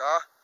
cá.